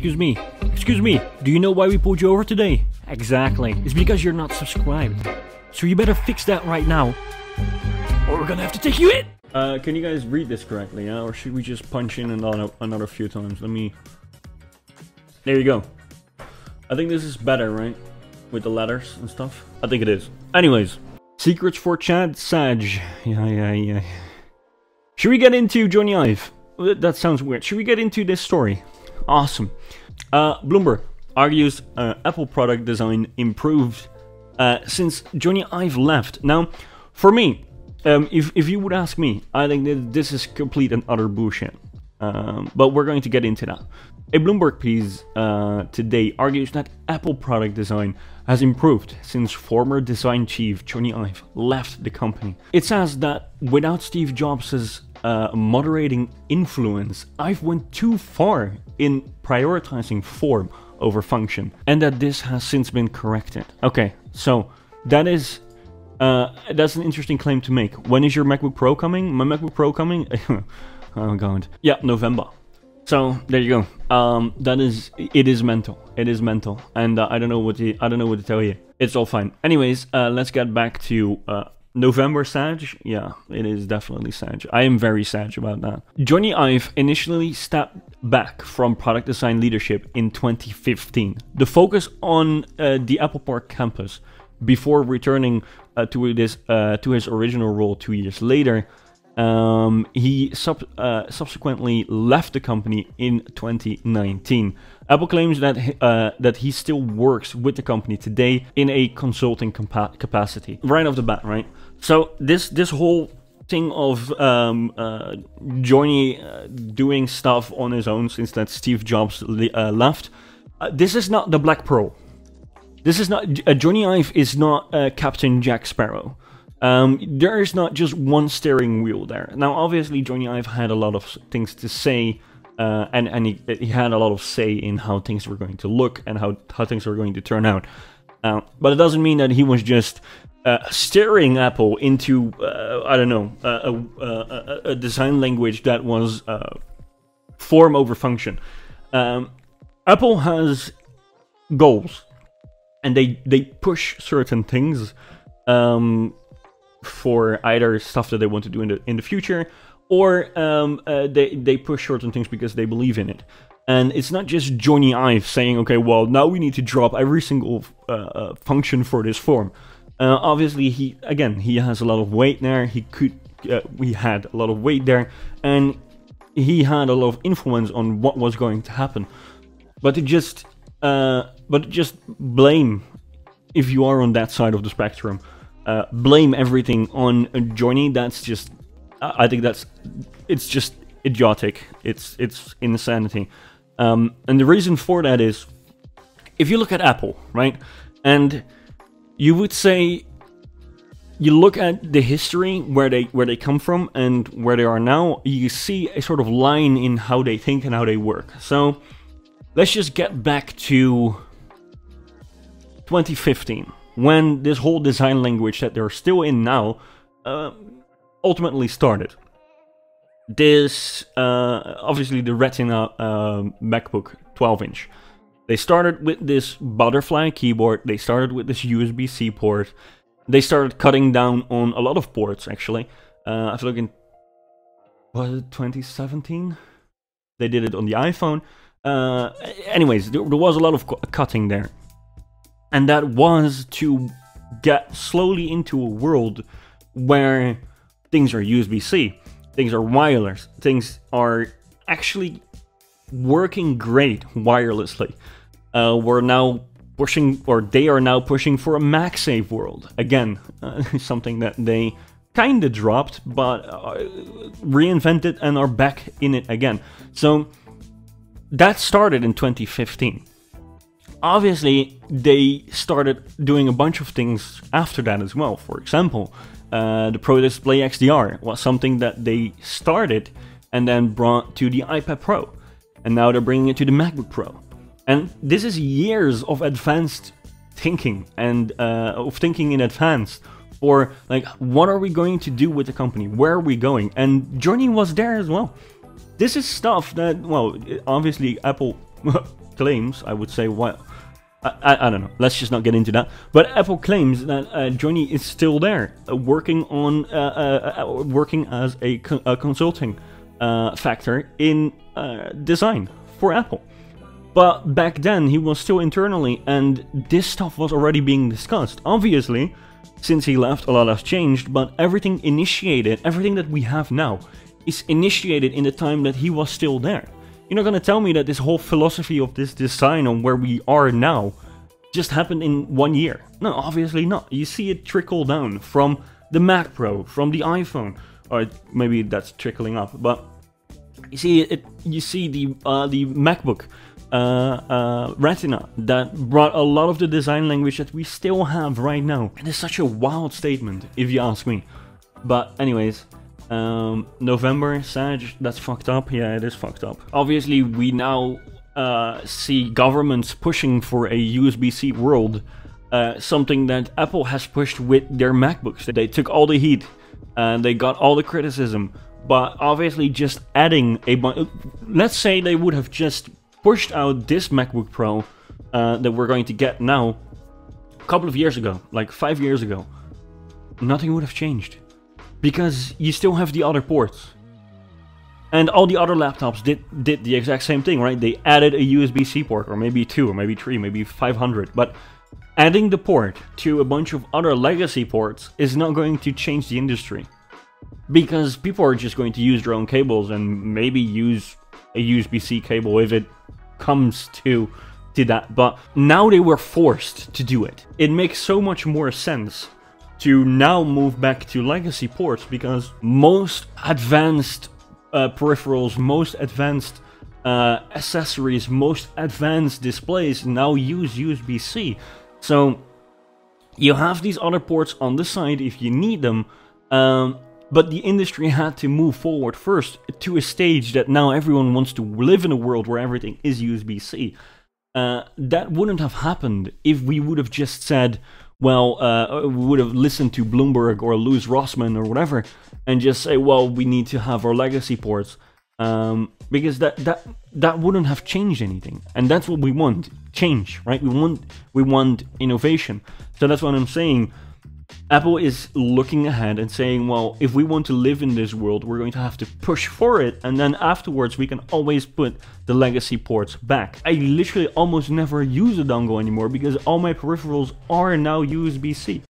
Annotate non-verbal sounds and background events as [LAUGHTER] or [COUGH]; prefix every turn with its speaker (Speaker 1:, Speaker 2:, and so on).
Speaker 1: Excuse me. Excuse me. Do you know why we pulled you over today? Exactly. It's because you're not subscribed. So you better fix that right now. Or we're gonna have to take you in! Uh, can you guys read this correctly, yeah? Or should we just punch in another, another few times? Let me... There you go. I think this is better, right? With the letters and stuff. I think it is. Anyways. Secrets for Chad Sag. Yeah, yeah, yeah. Should we get into Jony Ive? That sounds weird. Should we get into this story? Awesome. Uh, Bloomberg argues uh, Apple product design improved uh, since Jony Ive left. Now, for me, um, if, if you would ask me, I think that this is complete and utter bullshit. Um, but we're going to get into that. A Bloomberg piece uh, today argues that Apple product design has improved since former design chief Jony Ive left the company. It says that without Steve Jobs' uh, moderating influence, Ive went too far in prioritizing form over function, and that this has since been corrected. Okay, so that is uh, that's an interesting claim to make. When is your MacBook Pro coming? My MacBook Pro coming? [LAUGHS] oh god. Yeah, November. So there you go. Um, that is it is mental. It is mental, and uh, I don't know what to I don't know what to tell you. It's all fine. Anyways, uh, let's get back to uh, November Sag? Yeah, it is definitely Sag. I am very sad about that. Jony Ive initially stepped back from product design leadership in 2015. The focus on uh, the Apple Park campus before returning uh, to, this, uh, to his original role two years later. Um, he sub, uh, subsequently left the company in 2019. Apple claims that uh, that he still works with the company today in a consulting capa capacity. Right off the bat, right? So this this whole thing of um, uh, Jony uh, doing stuff on his own since that Steve Jobs uh, left, uh, this is not the Black Pearl. This is not Jony Ive is not Captain Jack Sparrow. Um, there is not just one steering wheel there. Now, obviously, Jony Ive had a lot of things to say, uh, and and he, he, had a lot of say in how things were going to look and how how things were going to turn out. Uh, but it doesn't mean that he was just uh, steering Apple into uh, I don't know a, a, a, design language that was uh, form over function. Um, Apple has goals, and they they push certain things um, for either stuff that they want to do in the in the future, or um, uh, they they push certain things because they believe in it. And it's not just Jony Ive saying, okay, well, now we need to drop every single uh, uh, function for this form. Uh, obviously, he again he has a lot of weight there. He could uh, he had a lot of weight there, and he had a lot of influence on what was going to happen. But it just uh, but just blame if you are on that side of the spectrum, uh, blame everything on Jony. That's just I think that's it's just idiotic. It's it's insanity. Um, and the reason for that is if you look at Apple, right, and you would say you look at the history where they where they come from and where they are now you see a sort of line in how they think and how they work so let's just get back to 2015 when this whole design language that they're still in now uh, ultimately started this uh, obviously the retina uh, macbook 12 inch they started with this butterfly keyboard, they started with this USB-C port, they started cutting down on a lot of ports actually. Uh, I've looked in, was it 2017? They did it on the iPhone. Uh, anyways, there, there was a lot of cutting there. And that was to get slowly into a world where things are USB-C, things are wireless, things are actually working great wirelessly uh, we're now pushing, or they are now pushing for a MagSafe world. Again, [LAUGHS] uh, something that they kind of dropped, but uh, reinvented and are back in it again. So that started in 2015. Obviously, they started doing a bunch of things after that as well. For example, uh, the Pro Display XDR was something that they started and then brought to the iPad Pro. And now they're bringing it to the MacBook Pro. And this is years of advanced thinking and uh, of thinking in advance for like what are we going to do with the company where are we going and Jony was there as well this is stuff that well obviously apple [LAUGHS] claims, I would say, what. I, I, I, don't know. Let's just not get into that. But Apple claims that uh, Jony is still there, uh, working on uh, uh, uh working as a, co a consulting uh, factor in design for Apple. But back then he was still internally, and this stuff was already being discussed. Obviously, since he left, a lot has changed. But everything initiated, everything that we have now, is initiated in the time that he was still there. You're not gonna tell me that this whole philosophy of this design on where we are now just happened in one year. No, obviously not. You see it trickle down from the Mac Pro, from the iPhone, or maybe that's trickling up, but you see it. You see the uh, the MacBook uh, uh, Retina that brought a lot of the design language that we still have right now. And it's such a wild statement, if you ask me. But anyways, um, November, Sag, that's fucked up. Yeah, it is fucked up. Obviously, we now uh, see governments pushing for a USB-C world. Uh, something that Apple has pushed with their MacBooks. They took all the heat and they got all the criticism. But obviously, just adding a let's say they would have just pushed out this MacBook Pro uh, that we're going to get now a couple of years ago, like five years ago, nothing would have changed because you still have the other ports. And all the other laptops did did the exact same thing, right? They added a USB-C port, or maybe two, or maybe three, maybe 500. But adding the port to a bunch of other legacy ports is not going to change the industry. Because people are just going to use their own cables and maybe use a USB-C cable if it comes to to that. But now they were forced to do it. It makes so much more sense to now move back to legacy ports because most advanced uh, peripherals, most advanced uh, accessories, most advanced displays now use USB-C. So you have these other ports on the side if you need them, um, but the industry had to move forward first to a stage that now everyone wants to live in a world where everything is USB-C. Uh, that wouldn't have happened if we would have just said, well, uh, we would have listened to Bloomberg or Louis Rossmann or whatever, and just say, well, we need to have our legacy ports, um, because that that that wouldn't have changed anything, and that's what we want: change, right? We want we want innovation. So that's what I'm saying. Apple is looking ahead and saying, well, if we want to live in this world, we're going to have to push for it, and then afterwards we can always put the legacy ports back. I literally almost never use a dongle anymore because all my peripherals are now USB-C.